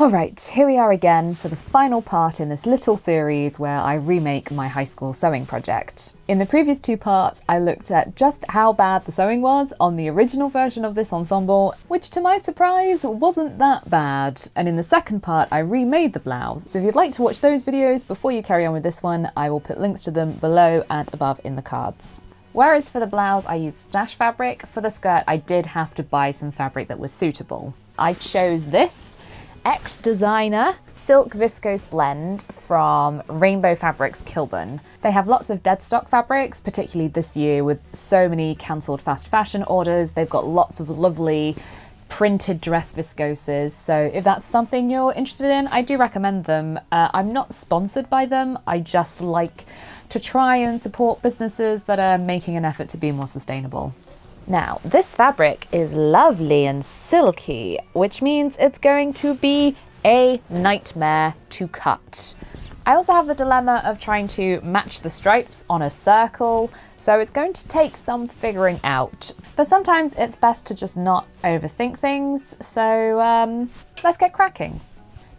Alright, here we are again for the final part in this little series where I remake my high school sewing project. In the previous two parts, I looked at just how bad the sewing was on the original version of this ensemble, which to my surprise wasn't that bad. And in the second part, I remade the blouse. So if you'd like to watch those videos before you carry on with this one, I will put links to them below and above in the cards. Whereas for the blouse, I used stash fabric, for the skirt, I did have to buy some fabric that was suitable. I chose this X Designer Silk Viscose Blend from Rainbow Fabrics Kilburn. They have lots of dead stock fabrics, particularly this year with so many cancelled fast fashion orders. They've got lots of lovely printed dress viscoses. So if that's something you're interested in, I do recommend them. Uh, I'm not sponsored by them. I just like to try and support businesses that are making an effort to be more sustainable. Now, this fabric is lovely and silky, which means it's going to be a nightmare to cut. I also have the dilemma of trying to match the stripes on a circle, so it's going to take some figuring out. But sometimes it's best to just not overthink things, so um, let's get cracking.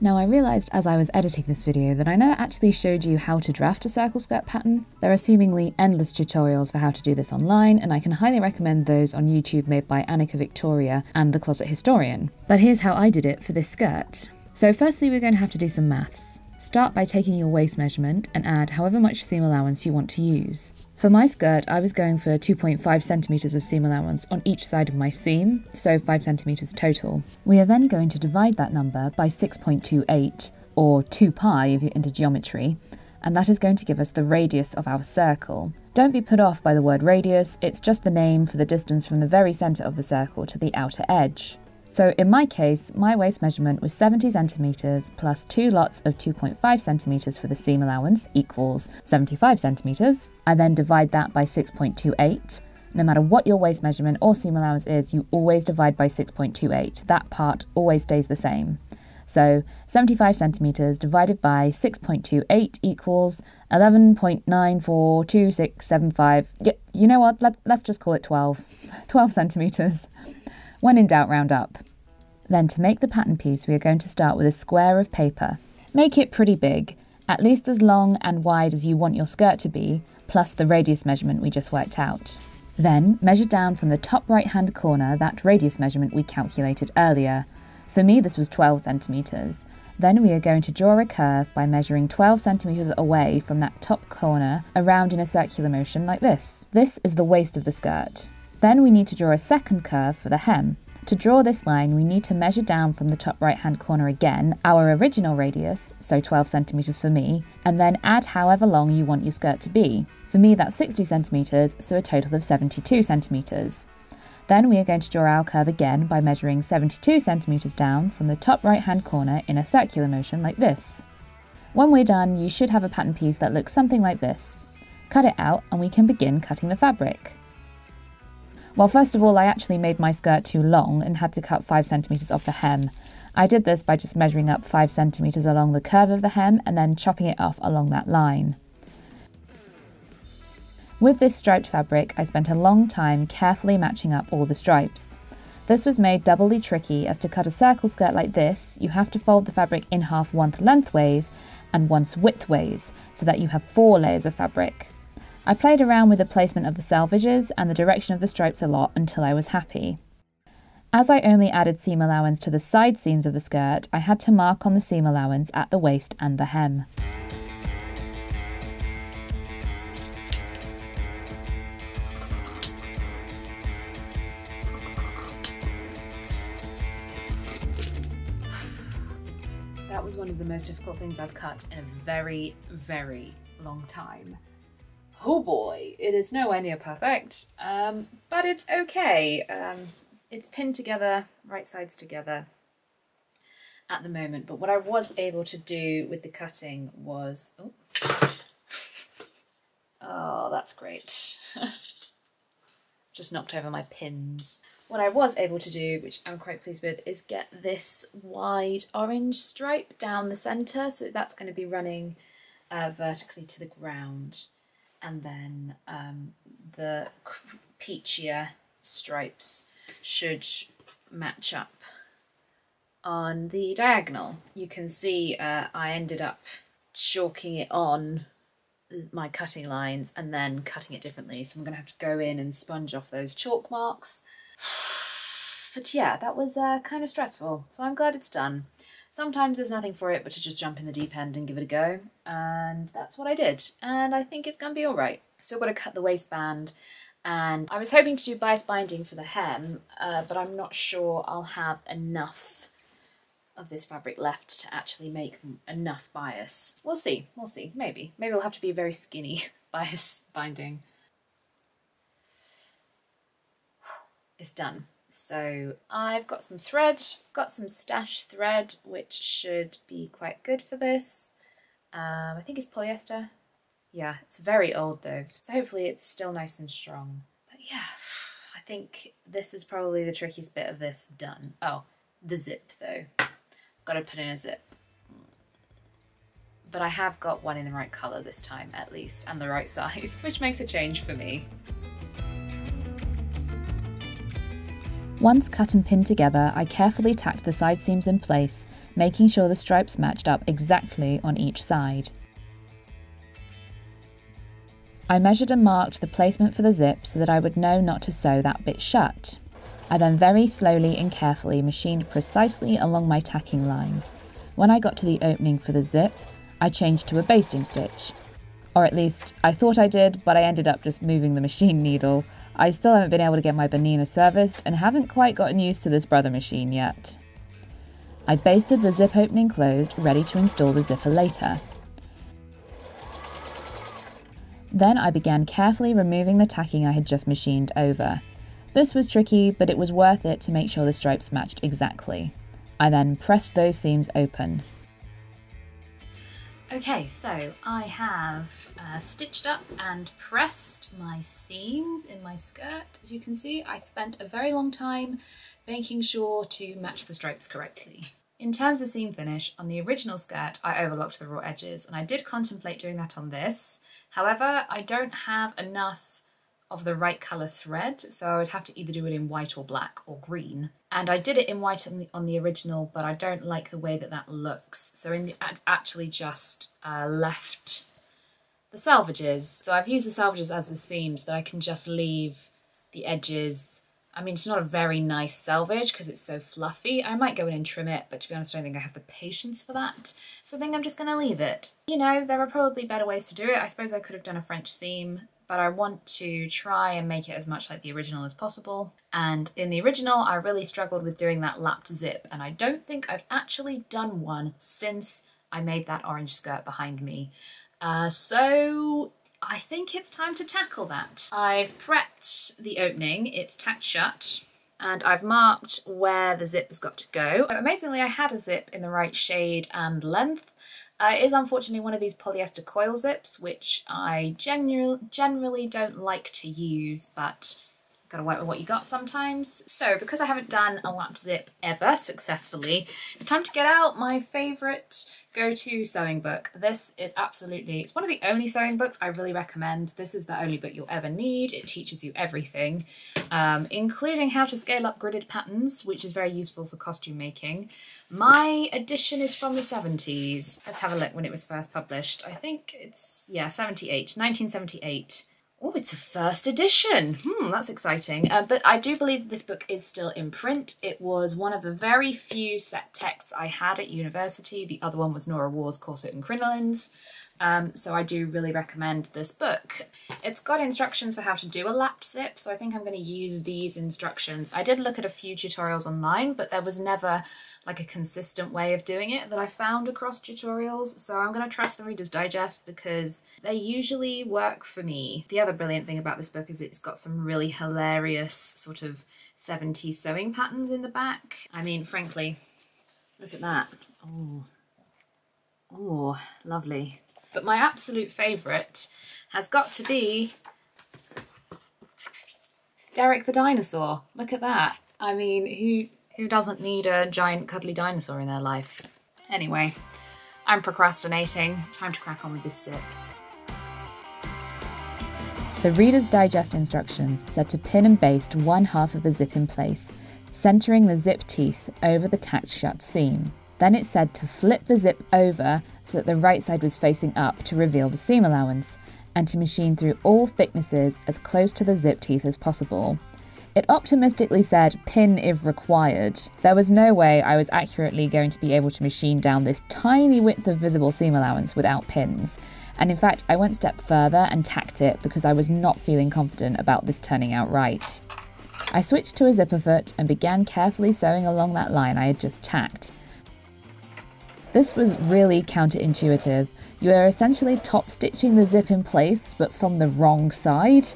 Now I realised as I was editing this video that I never actually showed you how to draft a circle skirt pattern. There are seemingly endless tutorials for how to do this online and I can highly recommend those on YouTube made by Annika Victoria and The Closet Historian. But here's how I did it for this skirt. So firstly we're going to have to do some maths. Start by taking your waist measurement and add however much seam allowance you want to use. For my skirt, I was going for 2.5 centimetres of seam allowance on each side of my seam, so 5 centimetres total. We are then going to divide that number by 6.28, or 2 pi if you're into geometry, and that is going to give us the radius of our circle. Don't be put off by the word radius, it's just the name for the distance from the very centre of the circle to the outer edge. So in my case, my waist measurement was 70 centimetres plus two lots of 2.5 centimetres for the seam allowance equals 75 centimetres. I then divide that by 6.28. No matter what your waist measurement or seam allowance is, you always divide by 6.28. That part always stays the same. So 75 centimetres divided by 6.28 equals 11.942675. Yeah, you know what? Let, let's just call it 12. 12 centimetres. When in doubt, round up. Then to make the pattern piece, we are going to start with a square of paper. Make it pretty big, at least as long and wide as you want your skirt to be, plus the radius measurement we just worked out. Then measure down from the top right hand corner that radius measurement we calculated earlier. For me, this was 12 centimetres. Then we are going to draw a curve by measuring 12 centimetres away from that top corner around in a circular motion like this. This is the waist of the skirt. Then we need to draw a second curve for the hem. To draw this line, we need to measure down from the top right hand corner again, our original radius, so 12 centimetres for me, and then add however long you want your skirt to be. For me that's 60 centimetres, so a total of 72 centimetres. Then we are going to draw our curve again by measuring 72 centimetres down from the top right hand corner in a circular motion like this. When we're done, you should have a pattern piece that looks something like this. Cut it out and we can begin cutting the fabric. Well, first of all, I actually made my skirt too long and had to cut 5 centimetres off the hem. I did this by just measuring up 5 centimetres along the curve of the hem and then chopping it off along that line. With this striped fabric, I spent a long time carefully matching up all the stripes. This was made doubly tricky as to cut a circle skirt like this, you have to fold the fabric in half once lengthways and once widthways, so that you have four layers of fabric. I played around with the placement of the selvages and the direction of the stripes a lot until I was happy. As I only added seam allowance to the side seams of the skirt, I had to mark on the seam allowance at the waist and the hem. That was one of the most difficult things I've cut in a very, very long time. Oh boy, it is nowhere near perfect, um, but it's okay. Um, it's pinned together, right sides together at the moment, but what I was able to do with the cutting was... Oh, oh that's great. Just knocked over my pins. What I was able to do, which I'm quite pleased with, is get this wide orange stripe down the centre. So that's going to be running uh, vertically to the ground. And then um, the peachier stripes should match up on the diagonal. You can see uh, I ended up chalking it on my cutting lines and then cutting it differently. So I'm going to have to go in and sponge off those chalk marks. But yeah, that was uh, kind of stressful. So I'm glad it's done. Sometimes there's nothing for it but to just jump in the deep end and give it a go. And that's what I did. And I think it's to be all right. Still got to cut the waistband. And I was hoping to do bias binding for the hem, uh, but I'm not sure I'll have enough of this fabric left to actually make enough bias. We'll see, we'll see, maybe. Maybe it'll have to be very skinny bias binding. It's done. So I've got some thread, got some stash thread, which should be quite good for this. Um, I think it's polyester. Yeah, it's very old though, so hopefully it's still nice and strong. But yeah, I think this is probably the trickiest bit of this done. Oh, the zip though. Got to put in a zip. But I have got one in the right colour this time at least, and the right size, which makes a change for me. Once cut and pinned together, I carefully tacked the side seams in place, making sure the stripes matched up exactly on each side. I measured and marked the placement for the zip so that I would know not to sew that bit shut. I then very slowly and carefully machined precisely along my tacking line. When I got to the opening for the zip, I changed to a basting stitch. Or at least, I thought I did, but I ended up just moving the machine needle, I still haven't been able to get my Bernina serviced and haven't quite gotten used to this brother machine yet. I basted the zip opening closed, ready to install the zipper later. Then I began carefully removing the tacking I had just machined over. This was tricky, but it was worth it to make sure the stripes matched exactly. I then pressed those seams open. Okay, so I have uh, stitched up and pressed my seams in my skirt. As you can see, I spent a very long time making sure to match the stripes correctly. In terms of seam finish, on the original skirt, I overlocked the raw edges and I did contemplate doing that on this. However, I don't have enough of the right colour thread, so I would have to either do it in white or black or green. And I did it in white on the, on the original, but I don't like the way that that looks. So in the, I've actually just uh, left the selvages. So I've used the selvages as the seams that I can just leave the edges. I mean, it's not a very nice selvage because it's so fluffy. I might go in and trim it, but to be honest, I don't think I have the patience for that. So I think I'm just going to leave it. You know, there are probably better ways to do it. I suppose I could have done a French seam but I want to try and make it as much like the original as possible. And in the original, I really struggled with doing that lapped zip, and I don't think I've actually done one since I made that orange skirt behind me. Uh, so I think it's time to tackle that. I've prepped the opening, it's tacked shut, and I've marked where the zip has got to go. Amazingly, I had a zip in the right shade and length, uh, it is unfortunately one of these polyester coil zips, which I general, generally don't like to use, but gotta work with what you got sometimes. So because I haven't done a lap zip ever successfully, it's time to get out my favourite go-to sewing book. This is absolutely, it's one of the only sewing books I really recommend. This is the only book you'll ever need. It teaches you everything, um, including how to scale up gridded patterns, which is very useful for costume making. My edition is from the 70s. Let's have a look when it was first published. I think it's, yeah, 78, 1978. Oh, it's a first edition. Hmm, that's exciting. Uh, but I do believe this book is still in print. It was one of the very few set texts I had at university. The other one was Nora Waugh's Corset and Crinolines. Um, so I do really recommend this book. It's got instructions for how to do a lapped zip, so I think I'm going to use these instructions. I did look at a few tutorials online, but there was never like a consistent way of doing it that I found across tutorials. So I'm going to trust the Reader's Digest because they usually work for me. The other brilliant thing about this book is it's got some really hilarious sort of 70s sewing patterns in the back. I mean, frankly, look at that. Oh, oh, lovely. But my absolute favourite has got to be Derek the dinosaur. Look at that. I mean, who who doesn't need a giant cuddly dinosaur in their life? Anyway, I'm procrastinating. Time to crack on with this zip. The Reader's Digest instructions said to pin and baste one half of the zip in place, centering the zip teeth over the tacked shut seam. Then it said to flip the zip over so that the right side was facing up to reveal the seam allowance, and to machine through all thicknesses as close to the zip teeth as possible. It optimistically said pin if required. There was no way I was accurately going to be able to machine down this tiny width of visible seam allowance without pins. And in fact, I went a step further and tacked it because I was not feeling confident about this turning out right. I switched to a zipper foot and began carefully sewing along that line I had just tacked. This was really counterintuitive. You are essentially top stitching the zip in place, but from the wrong side.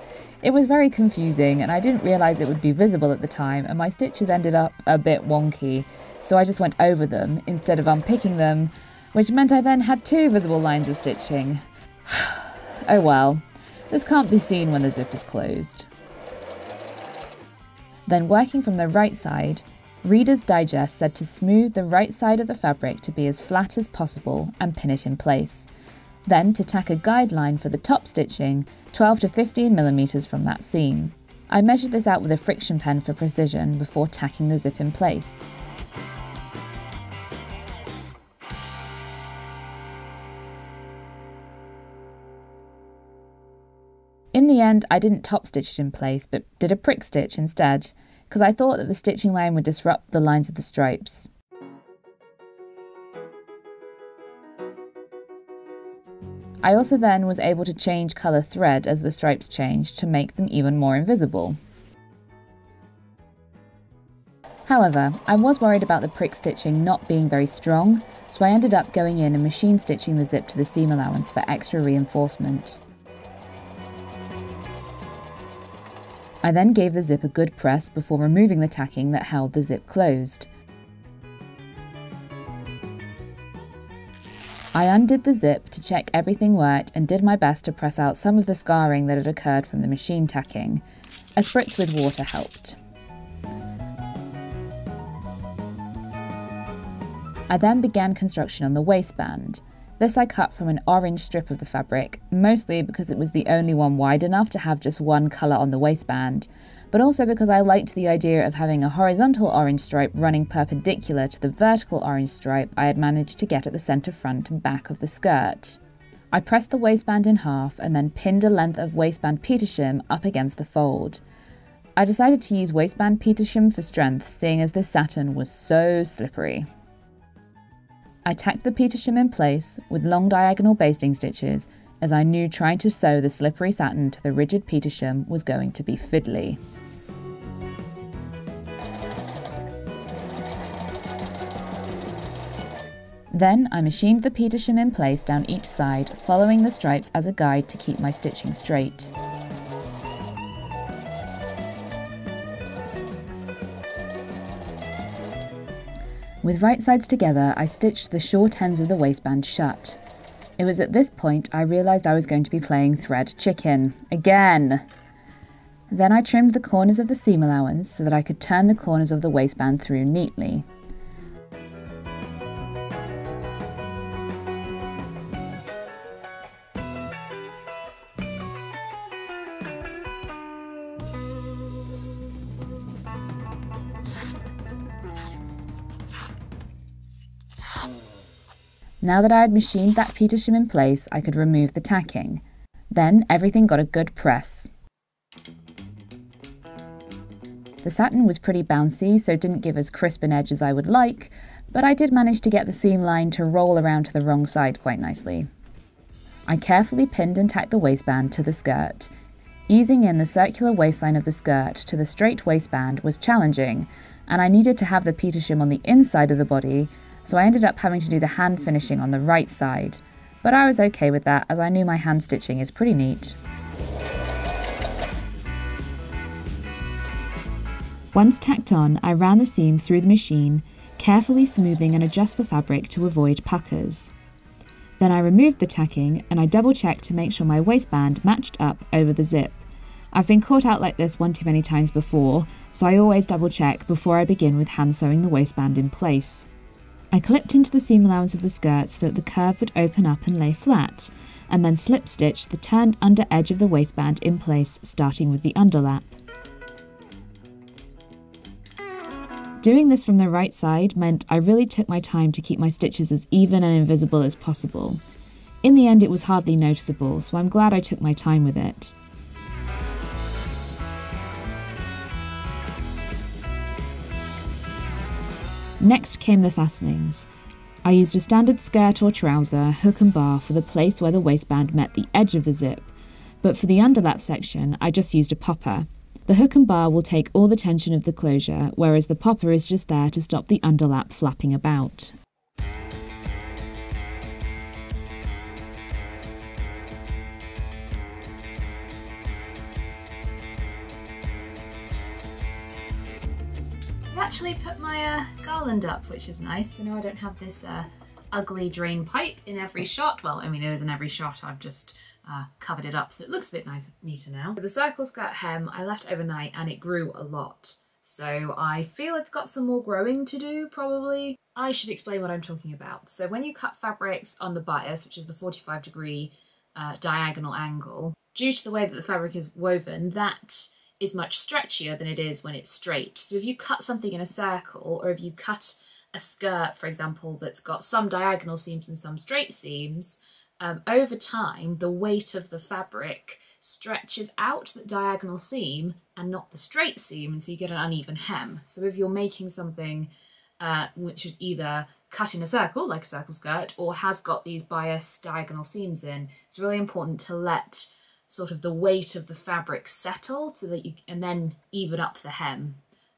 It was very confusing, and I didn't realise it would be visible at the time, and my stitches ended up a bit wonky, so I just went over them instead of unpicking them, which meant I then had two visible lines of stitching. oh well, this can't be seen when the zip is closed. Then working from the right side, Reader's Digest said to smooth the right side of the fabric to be as flat as possible and pin it in place. Then to tack a guideline for the top stitching 12 to 15 millimeters from that seam. I measured this out with a friction pen for precision before tacking the zip in place. In the end, I didn't top stitch it in place, but did a prick stitch instead, because I thought that the stitching line would disrupt the lines of the stripes. I also then was able to change colour thread as the stripes changed to make them even more invisible. However, I was worried about the prick stitching not being very strong, so I ended up going in and machine stitching the zip to the seam allowance for extra reinforcement. I then gave the zip a good press before removing the tacking that held the zip closed. I undid the zip to check everything worked and did my best to press out some of the scarring that had occurred from the machine tacking. A spritz with water helped. I then began construction on the waistband. This I cut from an orange strip of the fabric, mostly because it was the only one wide enough to have just one colour on the waistband, but also because I liked the idea of having a horizontal orange stripe running perpendicular to the vertical orange stripe I had managed to get at the centre front and back of the skirt. I pressed the waistband in half and then pinned a length of waistband Petersham up against the fold. I decided to use waistband Petersham for strength, seeing as this satin was so slippery. I tacked the Petersham in place with long diagonal basting stitches as I knew trying to sew the slippery satin to the rigid Petersham was going to be fiddly. Then I machined the Petersham in place down each side, following the stripes as a guide to keep my stitching straight. With right sides together, I stitched the short ends of the waistband shut. It was at this point I realised I was going to be playing thread chicken. Again! Then I trimmed the corners of the seam allowance so that I could turn the corners of the waistband through neatly. Now that I had machined that Petersham in place, I could remove the tacking. Then everything got a good press. The satin was pretty bouncy, so didn't give as crisp an edge as I would like, but I did manage to get the seam line to roll around to the wrong side quite nicely. I carefully pinned and tacked the waistband to the skirt. Easing in the circular waistline of the skirt to the straight waistband was challenging, and I needed to have the Petersham on the inside of the body so I ended up having to do the hand finishing on the right side. But I was okay with that as I knew my hand stitching is pretty neat. Once tacked on, I ran the seam through the machine, carefully smoothing and adjust the fabric to avoid puckers. Then I removed the tacking and I double checked to make sure my waistband matched up over the zip. I've been caught out like this one too many times before, so I always double check before I begin with hand sewing the waistband in place. I clipped into the seam allowance of the skirt so that the curve would open up and lay flat, and then slip stitched the turned under edge of the waistband in place, starting with the underlap. Doing this from the right side meant I really took my time to keep my stitches as even and invisible as possible. In the end, it was hardly noticeable, so I'm glad I took my time with it. Next came the fastenings. I used a standard skirt or trouser, hook and bar for the place where the waistband met the edge of the zip, but for the underlap section, I just used a popper. The hook and bar will take all the tension of the closure, whereas the popper is just there to stop the underlap flapping about. Actually put my uh, garland up, which is nice. So know I don't have this uh, ugly drain pipe in every shot. Well, I mean, it is in every shot. I've just uh, covered it up, so it looks a bit nice, neater now. The circle skirt hem I left overnight and it grew a lot. So I feel it's got some more growing to do, probably. I should explain what I'm talking about. So when you cut fabrics on the bias, which is the 45 degree uh, diagonal angle, due to the way that the fabric is woven, that is much stretchier than it is when it's straight. So if you cut something in a circle, or if you cut a skirt, for example, that's got some diagonal seams and some straight seams, um, over time, the weight of the fabric stretches out the diagonal seam and not the straight seam, and so you get an uneven hem. So if you're making something uh, which is either cut in a circle, like a circle skirt, or has got these bias diagonal seams in, it's really important to let sort of the weight of the fabric settle so that you, and then even up the hem.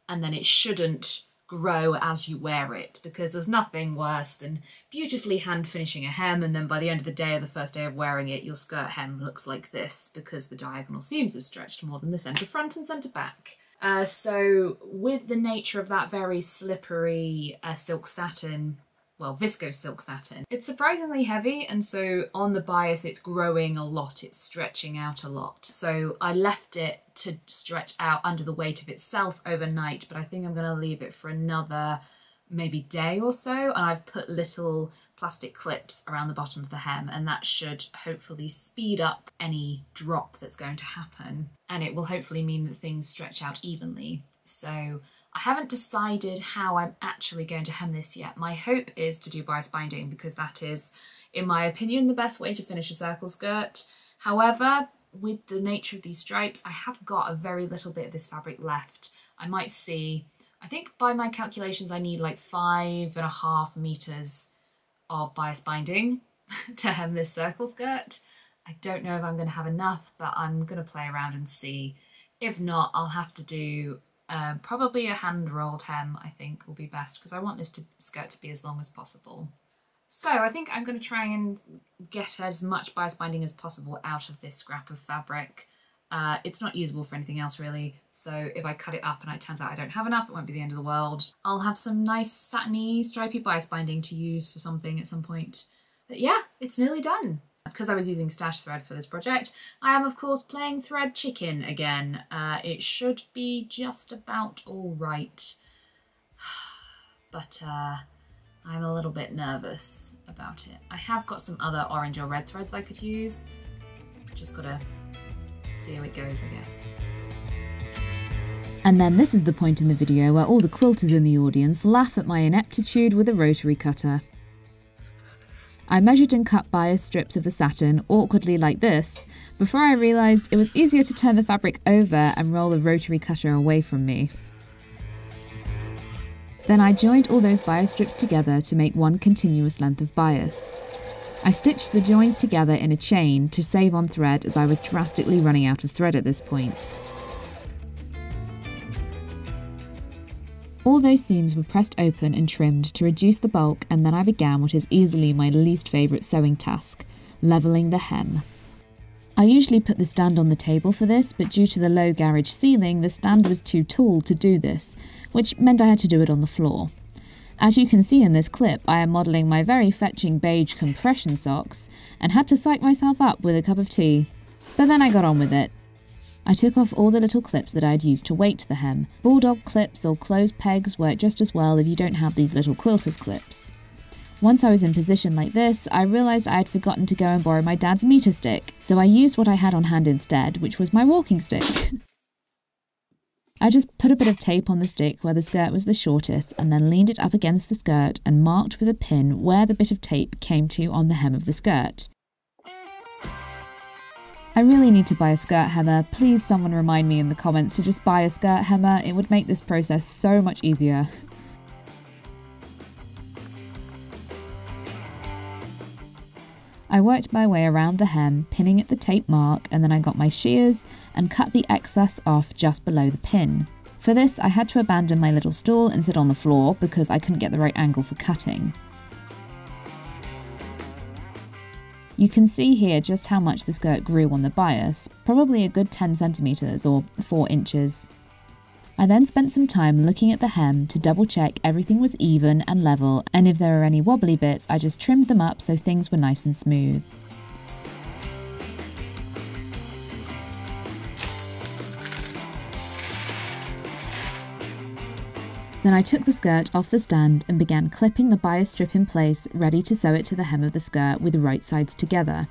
And then it shouldn't grow as you wear it because there's nothing worse than beautifully hand finishing a hem and then by the end of the day or the first day of wearing it your skirt hem looks like this because the diagonal seams have stretched more than the centre front and centre back. Uh, so with the nature of that very slippery uh, silk satin well, viscose silk satin. It's surprisingly heavy and so on the bias it's growing a lot, it's stretching out a lot. So I left it to stretch out under the weight of itself overnight, but I think I'm going to leave it for another maybe day or so and I've put little plastic clips around the bottom of the hem and that should hopefully speed up any drop that's going to happen and it will hopefully mean that things stretch out evenly. So I haven't decided how I'm actually going to hem this yet. My hope is to do bias binding because that is, in my opinion, the best way to finish a circle skirt. However, with the nature of these stripes, I have got a very little bit of this fabric left. I might see, I think by my calculations, I need like five and a half meters of bias binding to hem this circle skirt. I don't know if I'm going to have enough, but I'm going to play around and see. If not, I'll have to do um, probably a hand rolled hem I think will be best because I want this to, skirt to be as long as possible. So I think I'm going to try and get as much bias binding as possible out of this scrap of fabric. Uh, it's not usable for anything else really, so if I cut it up and it turns out I don't have enough, it won't be the end of the world. I'll have some nice satiny stripy bias binding to use for something at some point. But yeah, it's nearly done. Because I was using stash thread for this project, I am of course playing thread chicken again. Uh, it should be just about all right. but uh, I'm a little bit nervous about it. I have got some other orange or red threads I could use. Just gotta see how it goes, I guess. And then this is the point in the video where all the quilters in the audience laugh at my ineptitude with a rotary cutter. I measured and cut bias strips of the satin, awkwardly like this, before I realised it was easier to turn the fabric over and roll the rotary cutter away from me. Then I joined all those bias strips together to make one continuous length of bias. I stitched the joins together in a chain to save on thread as I was drastically running out of thread at this point. All those seams were pressed open and trimmed to reduce the bulk and then I began what is easily my least favourite sewing task, levelling the hem. I usually put the stand on the table for this, but due to the low garage ceiling, the stand was too tall to do this, which meant I had to do it on the floor. As you can see in this clip, I am modelling my very fetching beige compression socks and had to psych myself up with a cup of tea. But then I got on with it, I took off all the little clips that I had used to weight the hem. Bulldog clips or closed pegs work just as well if you don't have these little quilter's clips. Once I was in position like this, I realised I had forgotten to go and borrow my dad's meter stick, so I used what I had on hand instead, which was my walking stick. I just put a bit of tape on the stick where the skirt was the shortest and then leaned it up against the skirt and marked with a pin where the bit of tape came to on the hem of the skirt. I really need to buy a skirt hemmer. Please, someone remind me in the comments to just buy a skirt hemmer. It would make this process so much easier. I worked my way around the hem, pinning at the tape mark, and then I got my shears and cut the excess off just below the pin. For this, I had to abandon my little stool and sit on the floor because I couldn't get the right angle for cutting. You can see here just how much the skirt grew on the bias, probably a good 10 centimetres or 4 inches. I then spent some time looking at the hem to double check everything was even and level, and if there were any wobbly bits, I just trimmed them up so things were nice and smooth. Then I took the skirt off the stand and began clipping the bias strip in place, ready to sew it to the hem of the skirt with right sides together.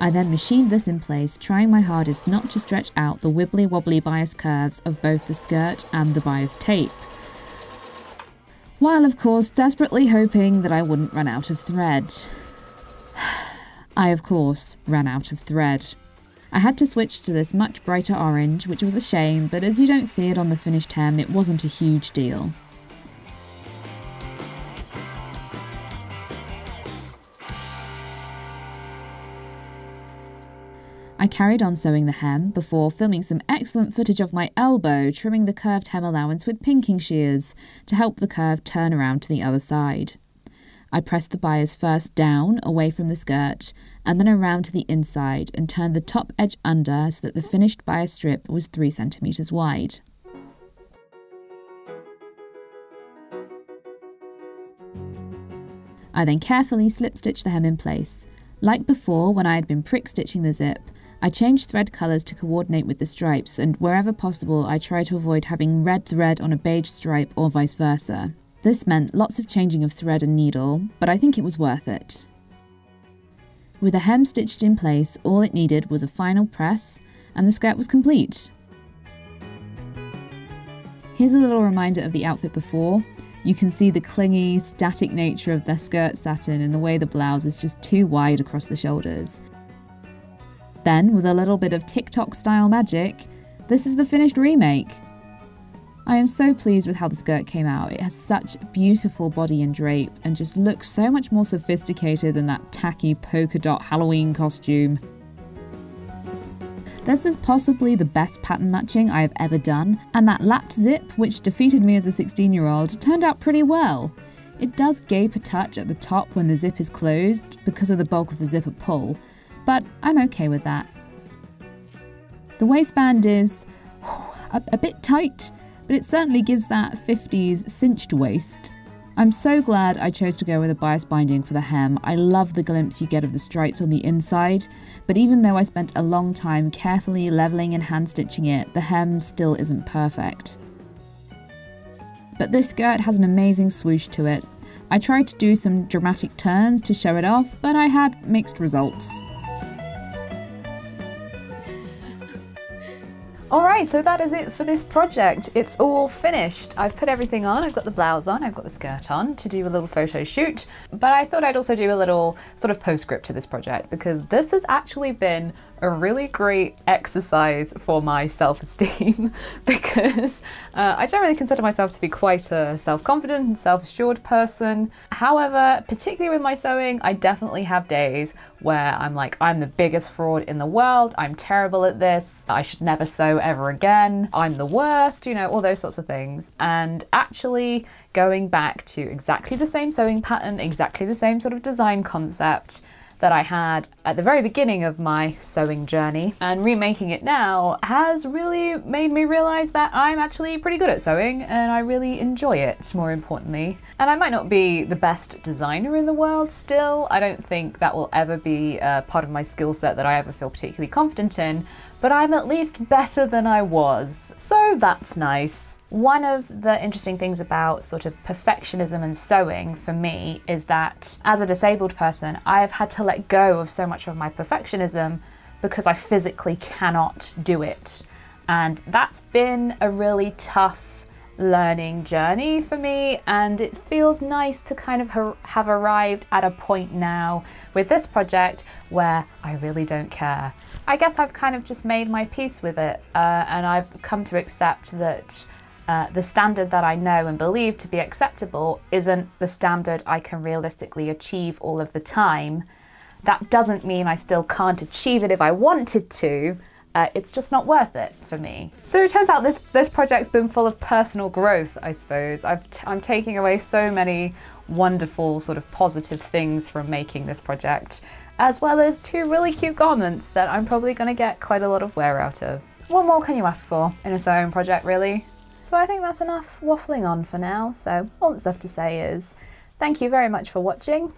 I then machined this in place, trying my hardest not to stretch out the wibbly wobbly bias curves of both the skirt and the bias tape. While of course desperately hoping that I wouldn't run out of thread. I of course ran out of thread. I had to switch to this much brighter orange, which was a shame, but as you don't see it on the finished hem, it wasn't a huge deal. I carried on sewing the hem before filming some excellent footage of my elbow trimming the curved hem allowance with pinking shears to help the curve turn around to the other side. I pressed the bias first down away from the skirt and then around to the inside and turned the top edge under so that the finished bias strip was 3 centimeters wide. I then carefully slip stitched the hem in place. Like before when I had been prick stitching the zip, I changed thread colours to coordinate with the stripes, and wherever possible, I try to avoid having red thread on a beige stripe or vice versa. This meant lots of changing of thread and needle, but I think it was worth it. With the hem stitched in place, all it needed was a final press, and the skirt was complete. Here's a little reminder of the outfit before. You can see the clingy, static nature of the skirt satin and the way the blouse is just too wide across the shoulders. Then, with a little bit of TikTok style magic, this is the finished remake. I am so pleased with how the skirt came out. It has such beautiful body and drape and just looks so much more sophisticated than that tacky polka dot Halloween costume. This is possibly the best pattern matching I have ever done, and that lapped zip, which defeated me as a 16 year old, turned out pretty well. It does gape a touch at the top when the zip is closed because of the bulk of the zipper pull, but I'm okay with that. The waistband is a, a bit tight, but it certainly gives that 50s cinched waist. I'm so glad I chose to go with a bias binding for the hem. I love the glimpse you get of the stripes on the inside, but even though I spent a long time carefully levelling and hand stitching it, the hem still isn't perfect. But this skirt has an amazing swoosh to it. I tried to do some dramatic turns to show it off, but I had mixed results. Alright, so that is it for this project. It's all finished. I've put everything on, I've got the blouse on, I've got the skirt on to do a little photo shoot, but I thought I'd also do a little sort of postscript to this project because this has actually been a really great exercise for my self-esteem because uh, I don't really consider myself to be quite a self-confident and self-assured person. However, particularly with my sewing, I definitely have days where I'm like, I'm the biggest fraud in the world, I'm terrible at this, I should never sew ever again, I'm the worst, you know, all those sorts of things. And actually going back to exactly the same sewing pattern, exactly the same sort of design concept, that I had at the very beginning of my sewing journey and remaking it now has really made me realize that I'm actually pretty good at sewing and I really enjoy it more importantly. And I might not be the best designer in the world still, I don't think that will ever be a part of my skill set that I ever feel particularly confident in, but I'm at least better than I was. So that's nice. One of the interesting things about sort of perfectionism and sewing for me is that as a disabled person, I've had to let go of so much of my perfectionism because I physically cannot do it. And that's been a really tough learning journey for me, and it feels nice to kind of ha- have arrived at a point now with this project where I really don't care. I guess I've kind of just made my peace with it, uh, and I've come to accept that. Uh, the standard that I know and believe to be acceptable isn't the standard I can realistically achieve all of the time. That doesn't mean I still can't achieve it if I wanted to. Uh, it's just not worth it for me. So it turns out this this project's been full of personal growth. I suppose t- I'm taking away so many wonderful sort of positive things from making this project, as well as two really cute garments that I'm probably going to get quite a lot of wear out of. What more can you ask for in a sewing project, really? So I think that's enough waffling on for now. So all that's left to say is thank you very much for watching.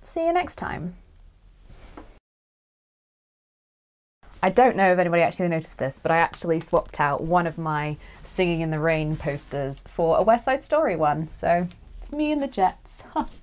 See you next time. I don't know if anybody actually noticed this, but I actually swapped out one of my Singing in the Rain posters for a West Side Story one. So it's me and the Jets.